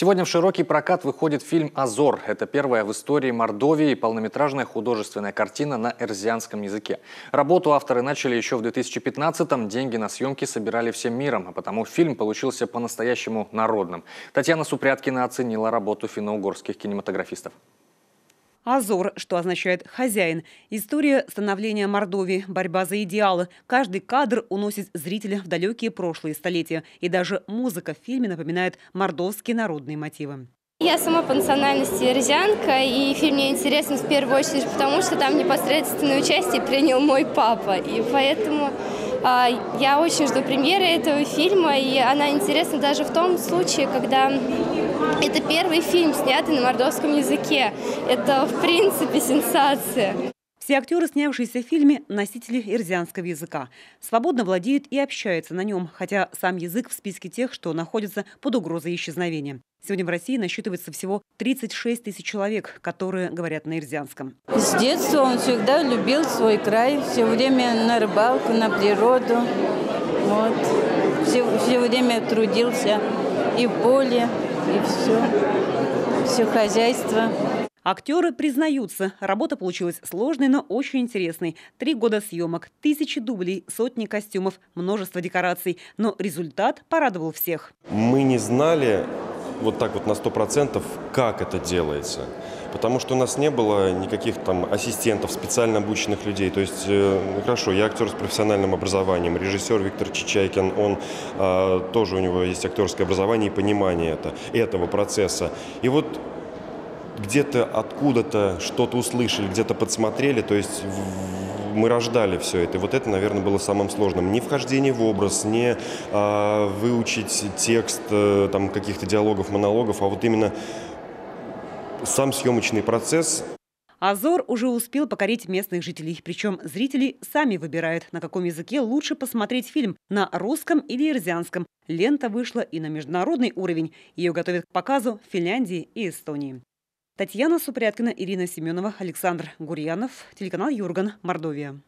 Сегодня в широкий прокат выходит фильм «Азор». Это первая в истории Мордовии полнометражная художественная картина на эрзианском языке. Работу авторы начали еще в 2015-м. Деньги на съемки собирали всем миром, а потому фильм получился по-настоящему народным. Татьяна Супряткина оценила работу финно-угорских кинематографистов. Азор, что означает «хозяин». История становления Мордовии, борьба за идеалы. Каждый кадр уносит зрителя в далекие прошлые столетия. И даже музыка в фильме напоминает мордовские народные мотивы. Я сама по национальности рязанка, и фильм мне интересен в первую очередь потому, что там непосредственное участие принял мой папа. И поэтому я очень жду премьеры этого фильма, и она интересна даже в том случае, когда это первый фильм, снятый на мордовском языке. Это, в принципе, сенсация. Все актеры, снявшиеся в фильме, носители ирзианского языка. Свободно владеют и общаются на нем, хотя сам язык в списке тех, что находятся под угрозой исчезновения. Сегодня в России насчитывается всего 36 тысяч человек, которые говорят на ирзианском. С детства он всегда любил свой край, все время на рыбалку, на природу. Вот. Все, все время трудился и в поле, и все, все хозяйство. Актеры признаются, работа получилась сложной, но очень интересной. Три года съемок, тысячи дублей, сотни костюмов, множество декораций. Но результат порадовал всех. Мы не знали вот так вот на сто процентов, как это делается. Потому что у нас не было никаких там ассистентов, специально обученных людей. То есть, э, ну, хорошо, я актер с профессиональным образованием, режиссер Виктор Чичайкин, он э, тоже у него есть актерское образование и понимание это, этого процесса. И вот где-то откуда-то что-то услышали, где-то подсмотрели, то есть мы рождали все это. И вот это, наверное, было самым сложным. Не вхождение в образ, не а, выучить текст а, там, каких-то диалогов, монологов, а вот именно сам съемочный процесс. Азор уже успел покорить местных жителей. Причем зрители сами выбирают, на каком языке лучше посмотреть фильм – на русском или ирзианском. Лента вышла и на международный уровень. Ее готовят к показу в Финляндии и Эстонии. Татьяна Супряткина, Ирина Семенова, Александр Гурьянов, телеканал Юрган, Мордовия.